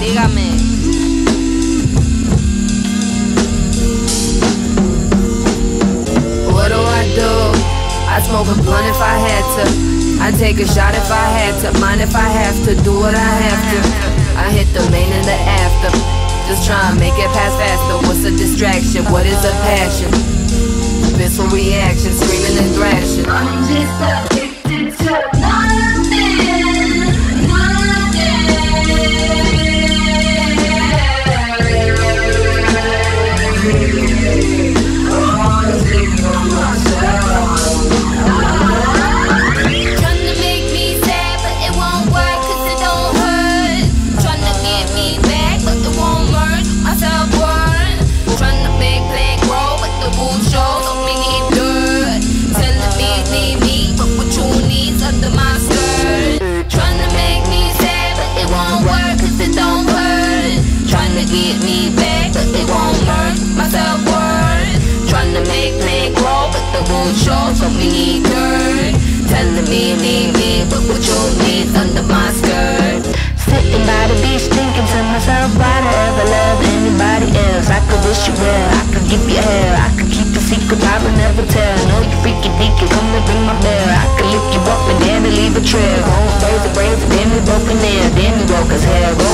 Dígame. What do I do? I smoke a blunt if I had to. I take a shot if I had to. Mind if I have to. Do what I have to. I hit the main and the after. Just try and make it pass faster. What's a distraction? What is a passion? Visceral reaction, screaming and thrashing. I'm just addicted the rules show don't me need. Telling me need me, but what you need's under my skirt. Sitting by the beach thinking to myself, why do I ever love anybody else? I could wish you well, I could give you hell, I could keep the secret, I would never tell. Know you freaky deaky, come and ring my bell. I could lift you up and then leave a trail. Home raise the brains, then we broke in there, then we woke as hell.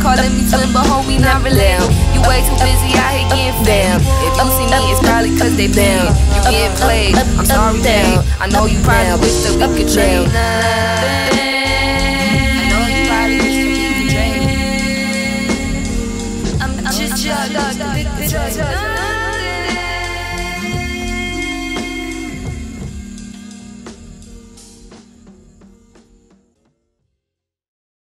Calling me twin, but homie, not related. You way too busy out here getting fam. If you see me, it's probably cause they bam. You get played, I'm sorry, damn. I know you probably wish that we could trade.